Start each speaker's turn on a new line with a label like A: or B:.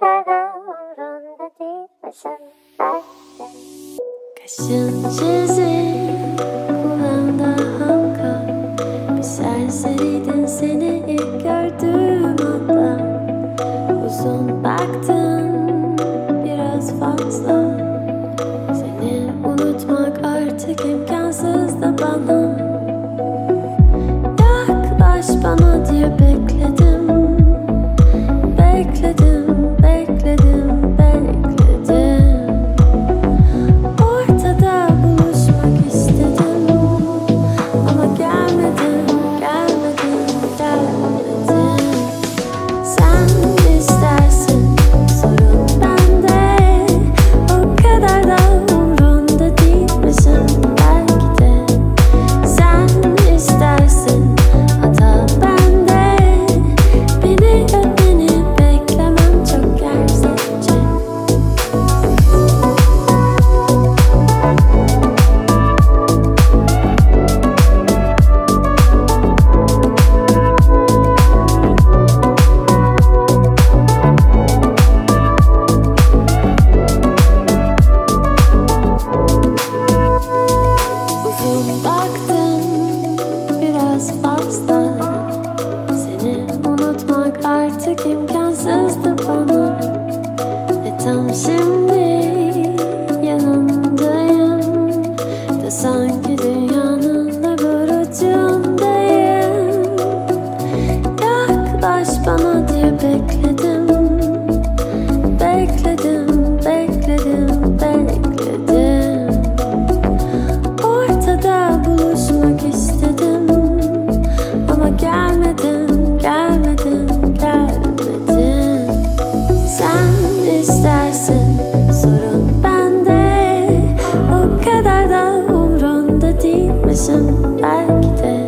A: Kaşın kulağında halka Bir serseriydin seni ilk gördüğüm anda. Uzun baktın biraz fazla. Seni unutmak artık imkansız da bana. Yaklaş bana diye bekledim. Bekledim. Belki de